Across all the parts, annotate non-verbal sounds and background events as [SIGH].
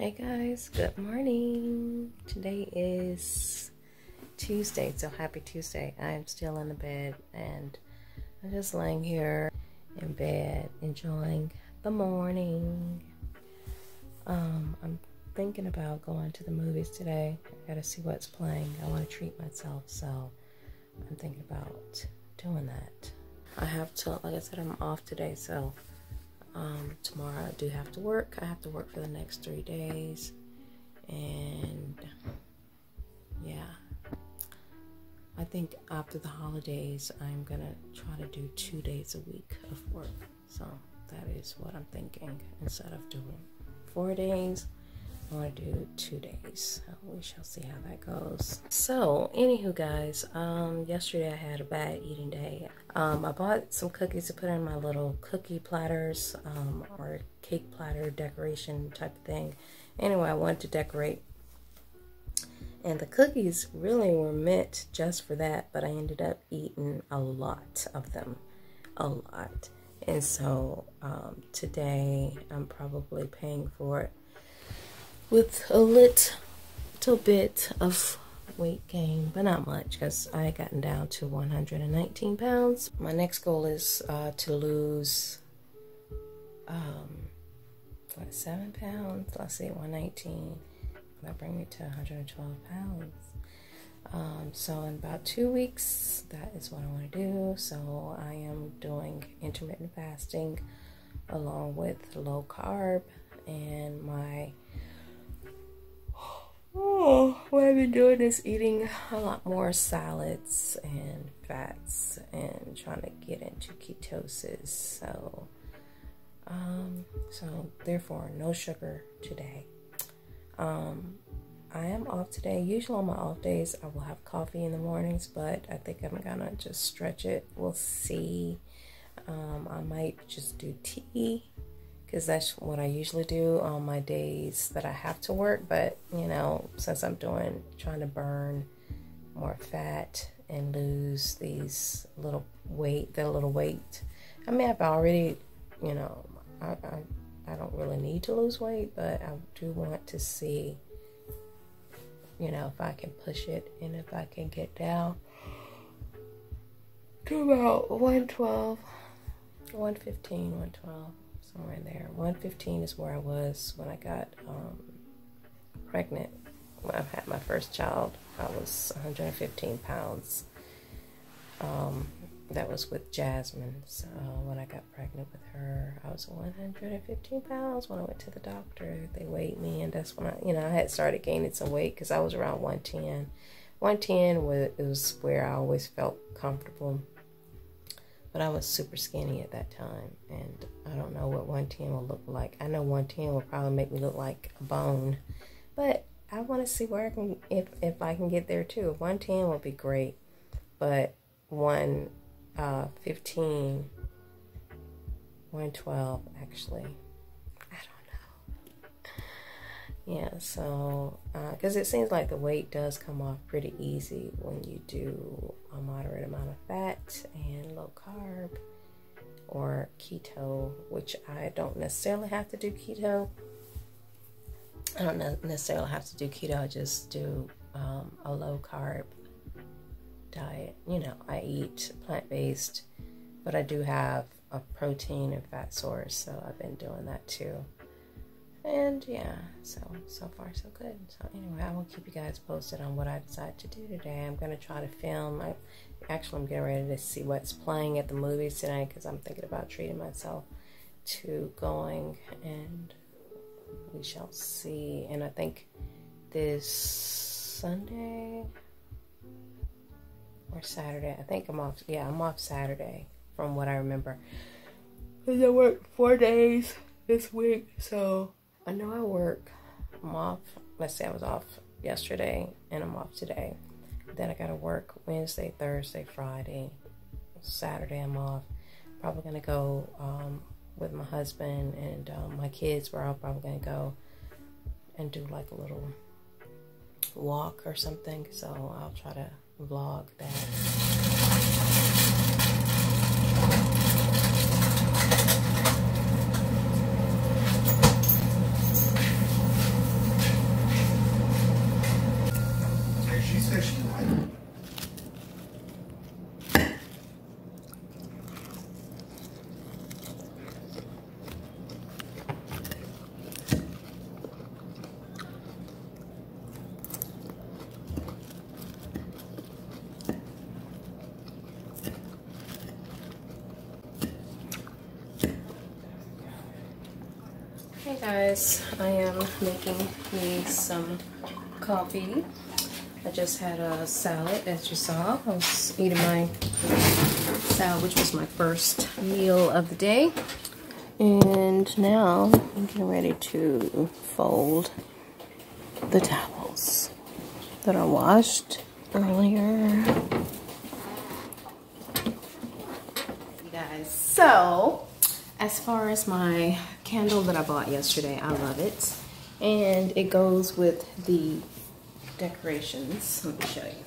Hey guys, good morning. Today is Tuesday, so happy Tuesday. I am still in the bed and I'm just laying here in bed enjoying the morning. Um, I'm thinking about going to the movies today. I gotta see what's playing. I want to treat myself, so I'm thinking about doing that. I have to, like I said, I'm off today, so um, tomorrow I do have to work. I have to work for the next three days. And yeah, I think after the holidays, I'm going to try to do two days a week of work. So that is what I'm thinking instead of doing four days. I want to do two days. So we shall see how that goes. So, anywho, guys, um, yesterday I had a bad eating day. Um, I bought some cookies to put in my little cookie platters um, or cake platter decoration type of thing. Anyway, I wanted to decorate. And the cookies really were meant just for that, but I ended up eating a lot of them. A lot. And so um, today I'm probably paying for it with a little bit of weight gain, but not much because I gotten down to 119 pounds. My next goal is uh, to lose um, what seven pounds. Let's see, 119. That bring me to 112 pounds. Um, so in about two weeks, that is what I want to do. So I am doing intermittent fasting along with low carb and my what I've been doing is eating a lot more salads and fats and trying to get into ketosis. So, um, so therefore, no sugar today. Um, I am off today. Usually on my off days, I will have coffee in the mornings, but I think I'm gonna just stretch it. We'll see. Um, I might just do tea because that's what I usually do on my days that I have to work. But you know, since I'm doing trying to burn more fat and lose these little weight, the little weight. I mean, I've already, you know, I, I I don't really need to lose weight, but I do want to see, you know, if I can push it and if I can get down to about 112, 115, 112 somewhere in there. 115 is where I was when I got um, pregnant. When I had my first child, I was 115 pounds. Um, that was with Jasmine. So when I got pregnant with her, I was 115 pounds. When I went to the doctor, they weighed me, and that's when I, you know, I had started gaining some weight because I was around 110. 110 was, was where I always felt comfortable but I was super skinny at that time, and I don't know what 110 will look like. I know 110 will probably make me look like a bone, but I want to see where I can, if if I can get there too. 110 would be great, but 115, uh, 112 actually yeah so because uh, it seems like the weight does come off pretty easy when you do a moderate amount of fat and low carb or keto which i don't necessarily have to do keto. I don't necessarily have to do keto i just do um, a low carb diet. You know i eat plant-based but i do have a protein and fat source so i've been doing that too and yeah, so so far so good. So anyway, I will keep you guys posted on what I decide to do today. I'm gonna try to film. I actually I'm getting ready to see what's playing at the movies tonight because I'm thinking about treating myself to going, and we shall see. And I think this Sunday or Saturday. I think I'm off. Yeah, I'm off Saturday from what I remember. Cause I work four days this week, so I know I work. I'm off. Let's say I was off yesterday and I'm off today. Then I gotta work Wednesday, Thursday, Friday, Saturday. I'm off. Probably gonna go um, with my husband and um, my kids. We're all probably gonna go and do like a little walk or something. So I'll try to vlog that. Guys, I am making me some coffee. I just had a salad, as you saw. I was eating my salad, which was my first meal of the day. And now I'm getting ready to fold the towels that I washed earlier. You guys, so as far as my candle that I bought yesterday, I love it. And it goes with the decorations. Let me show you.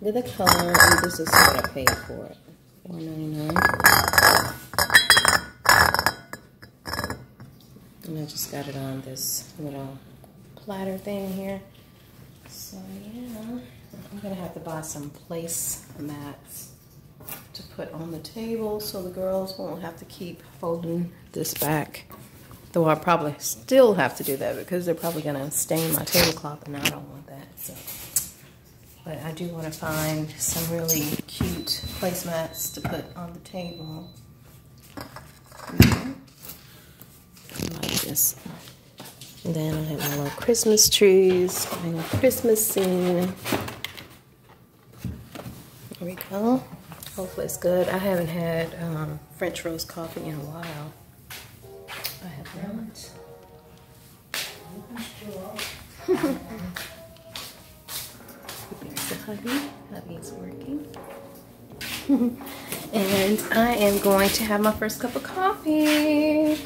Look at the color, and this is what I paid for it. $4.99. And I just got it on this little platter thing here. So yeah, I'm gonna have to buy some place mats to put on the table so the girls won't have to keep folding this back. Though I probably still have to do that because they're probably going to stain my tablecloth and I don't want that. So, But I do want to find some really cute placemats to put on the table. Like this. And then I have my little Christmas trees, my Christmas scene. There we go. Hopefully it's good. I haven't had um, French roast coffee in a while. I have not. There's the hubby. Hubby's working. and I am going to have my first cup of coffee.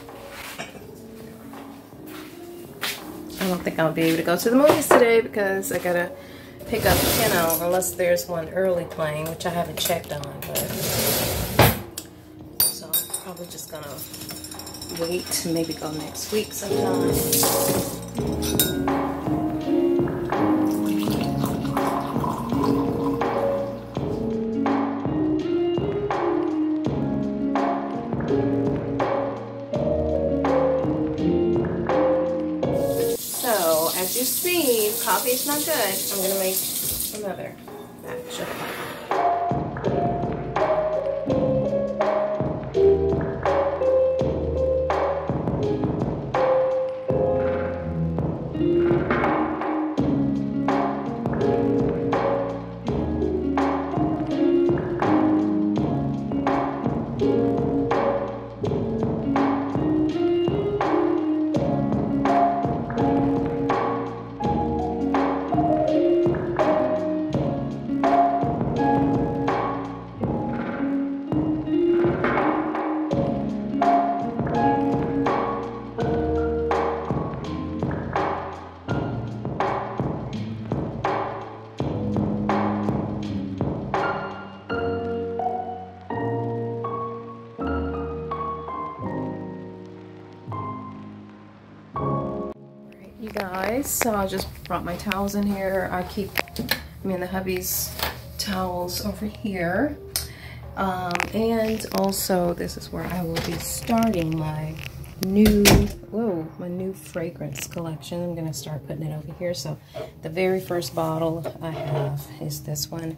I don't think I'll be able to go to the movies today because I gotta pick up piano unless there's one early playing, which I haven't checked on. But so I'm probably just gonna wait maybe go next week sometime. Coffee is not good. I'm gonna make another batch of coffee. you guys so I just brought my towels in here. I keep me and the hubby's towels over here. Um, and also this is where I will be starting my new whoa my new fragrance collection. I'm gonna start putting it over here. So the very first bottle I have is this one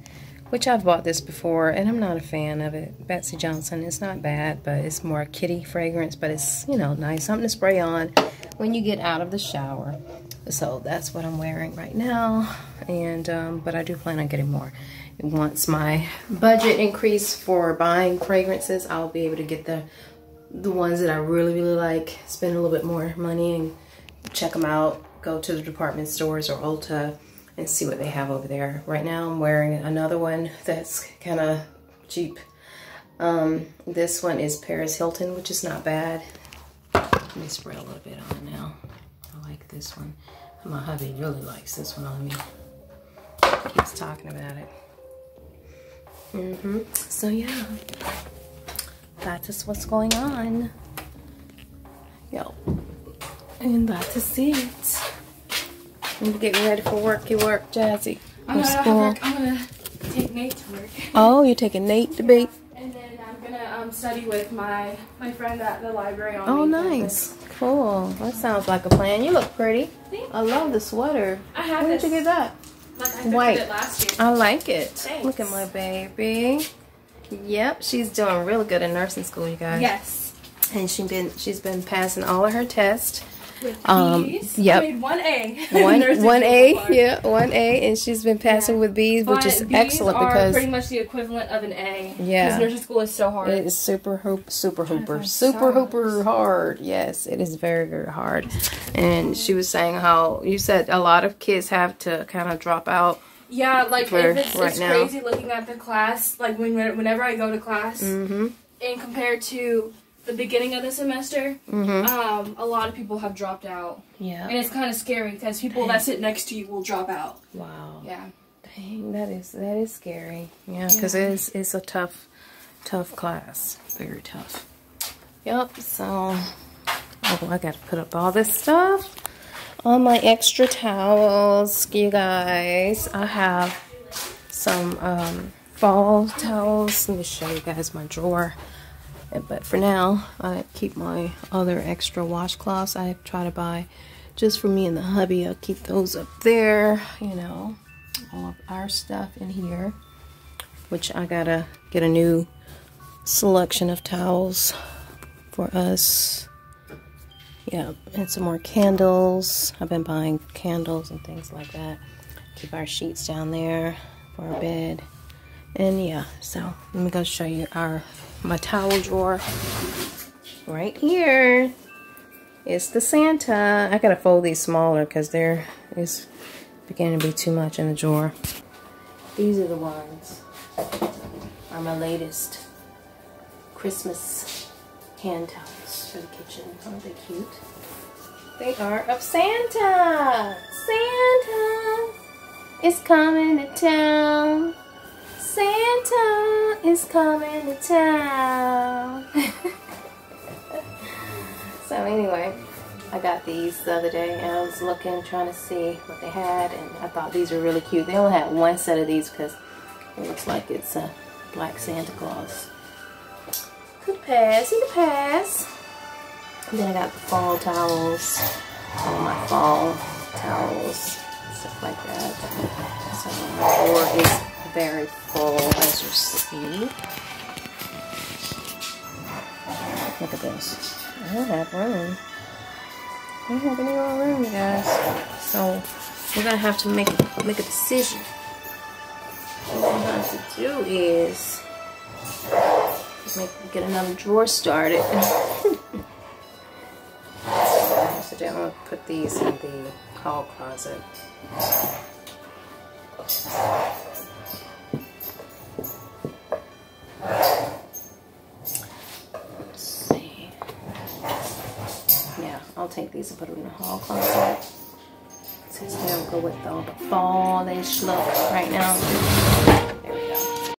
which I've bought this before and I'm not a fan of it. Betsey Johnson it's not bad but it's more a kitty fragrance but it's you know nice something to spray on when you get out of the shower. So that's what I'm wearing right now. And um, But I do plan on getting more. Once my budget increase for buying fragrances, I'll be able to get the the ones that I really, really like, spend a little bit more money and check them out. Go to the department stores or Ulta and see what they have over there. Right now I'm wearing another one that's kind of cheap. Um, this one is Paris Hilton, which is not bad. Let me spray a little bit on now. Like this one. My hubby really likes this one on me. Keeps talking about it. Mm-hmm. So yeah, that is what's going on. Yo, and that is it. I'm getting ready for work. You work, Jazzy. I'm I'm gonna take Nate to work. Oh, you're taking Nate to be. And then I'm gonna um, study with my my friend at the library on Oh, nice. Cool. That sounds like a plan. You look pretty. Thanks. I love the sweater. I had Where did you get that? Like I White. it last year. I like it. Thanks. Look at my baby. Yep, she's doing really good in nursing school, you guys. Yes. and she been she's been passing all of her tests. With Um, B's. yep. I made one A. [LAUGHS] One one A, yeah, one A, and she's been passing Yeah. with B's, which But is B's excellent are because pretty much the equivalent of an A. Yeah. Because nursing school is so hard. it is super hoop, super hooper, super hooper hard. Yes, it is very very hard. And she was saying how you said a lot of kids have to kind of drop out. yeah, like for if it's, right it's now. crazy looking at the class, like when whenever I go to class, Mm-hmm. and compared to the beginning of the semester, Mm-hmm. um, a lot of people have dropped out, Yeah. and it's kind of scary because people that sit next to you will drop out. Wow. Yeah. Dang, that is that is scary. Yeah, because it is it's a tough, tough class. Very tough. Yep. So, oh, I got to put up all this stuff. All my extra towels, you guys. I have some um, fall towels. Let me show you guys my drawer. But for now, I keep my other extra washcloths. I try to buy just for me and the hubby. I'll keep those up there. You know, all of our stuff in here. Which I gotta get a new selection of towels for us. Yeah, and some more candles. I've been buying candles and things like that. Keep our sheets down there for our bed. And yeah, so let me go show you our my towel drawer. Right here is the Santa. I gotta fold these smaller because they're beginning to be too much in the drawer. These are the ones. Are my latest Christmas hand towels for the kitchen. Aren't they cute? They are of Santa. Santa is coming to town. Santa is coming to town. [LAUGHS] so anyway, I got these the other day and I was looking, trying to see what they had, and I thought these were really cute. They only had one set of these because it looks like it's a black Santa Claus. Could pass, he could pass. And then I got the fall towels, all my fall towels, stuff like that. So the drawer is very full, as you see. Look at this. I don't have room. I don't have any more room, you guys. So we're gonna have to make make a decision. What gonna have to do is make get another drawer started. [LAUGHS] so I'm gonna put these in the hall closet. Let's see. Yeah, I'll take these and put them in the hall closet. Since they don't go with all the look right now.